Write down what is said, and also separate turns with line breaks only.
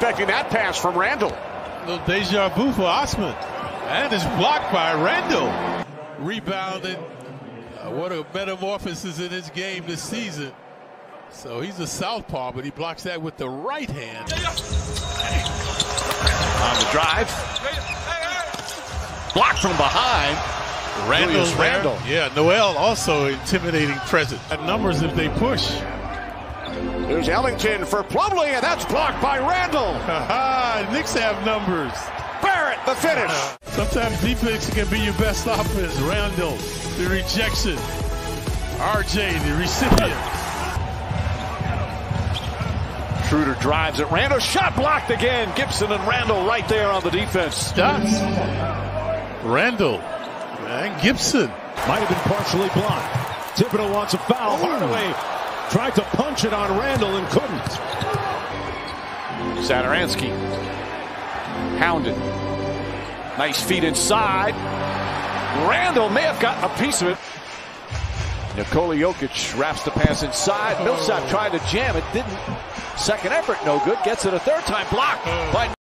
expecting that pass from Randle.
A little deja vu for Osman. And it's blocked by Randle. Rebounding. Uh, what a metamorphosis in his game this season. So he's a southpaw, but he blocks that with the right hand.
On the drive. Blocked from behind.
Randle,
Julius Randle.
Yeah, Noel also intimidating presence. At numbers if they push.
There's Ellington for Plumlee, and that's blocked by Randle.
Knicks have numbers.
Barrett, the finish.
Sometimes defense can be your best offense. Randle, the rejection. RJ, the recipient.
Schroeder drives it. Randle, shot blocked again. Gibson and Randle right there on the defense.
Stops. Randle and Gibson.
Might have been partially blocked. Thibodeau wants a foul. Hardaway tried to punch it on Randle and couldn't.
Satoransky hounded. Nice feet inside. Randle may have gotten a piece of it. Nikola Jokic wraps the pass inside. Millsap tried to jam it, didn't. Second effort, no good. Gets it a third time. Blocked by